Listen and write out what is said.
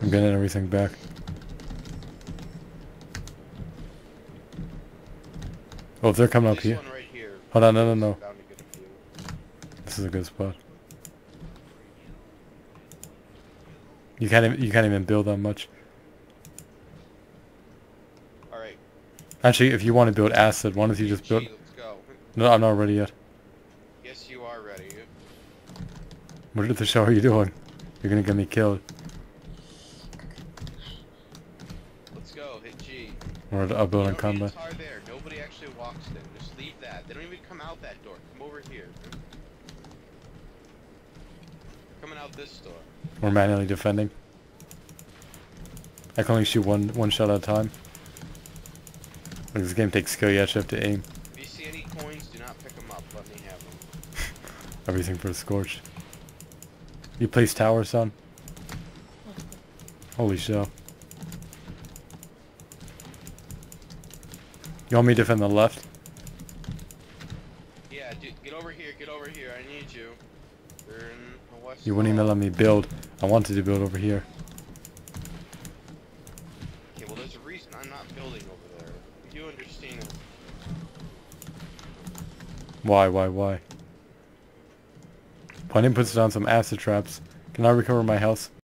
I'm getting everything back. Oh, if they're coming up here. right here. Hold on, no, no, no. bound to get a few. This is a good spot. You can't even, you can't even build that much. Actually, if you want to build acid, why don't you just build? Gee, let's go. No, I'm not ready yet. Yes, you are ready. What the show are you doing? You're gonna get me killed. Let's go. Hit G. Or I'll build You in don't combat. there. Nobody actually walks them. Just leave that. They don't even come out that door. Come over here. Coming out this door. We're manually defending. I can only shoot one one shot at a time. Like this game takes skill, you actually have to aim. If you see any coins, do not pick them up. Let me have them. Everything for a Scorch. You place tower, son? Holy shit. You want me to defend the left? Yeah, dude, get over here. Get over here. I need you. They're in the west. You wouldn't even let me build. I wanted to build over here. Okay, well, there's a reason I'm not building over there. You do understand? Why, why, why? Punin puts down some acid traps. Can I recover my house?